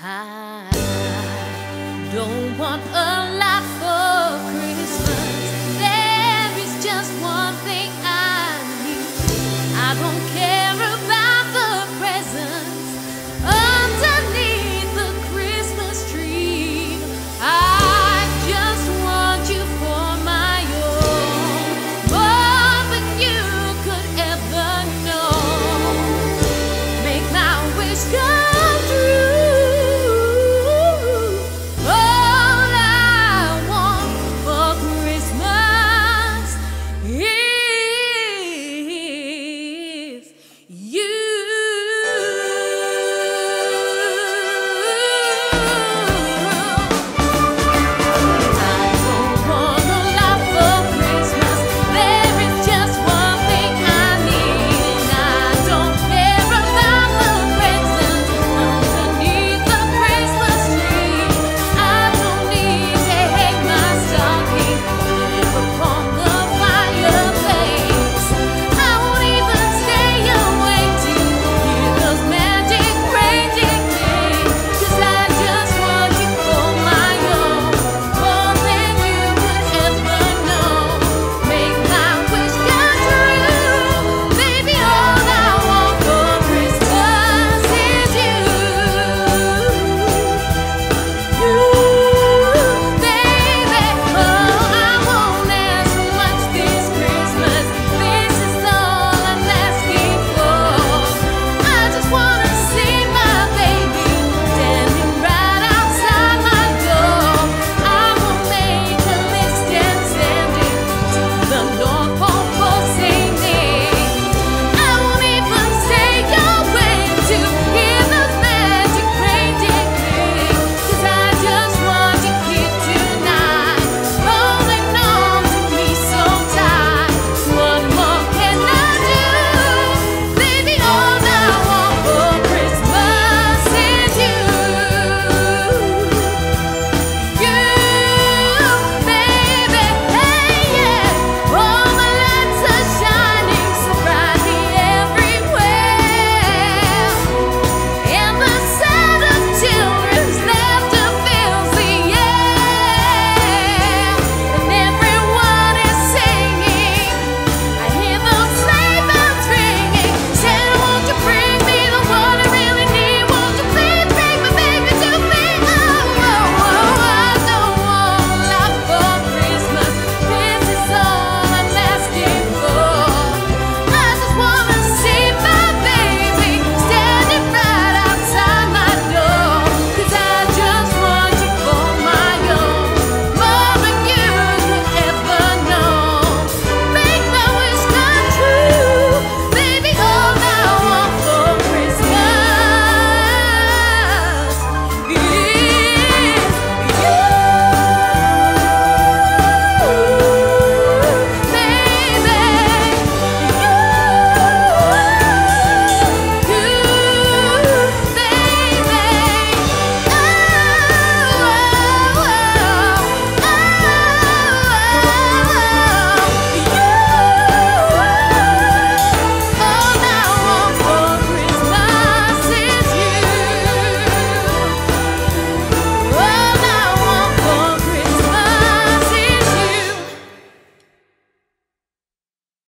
I don't want a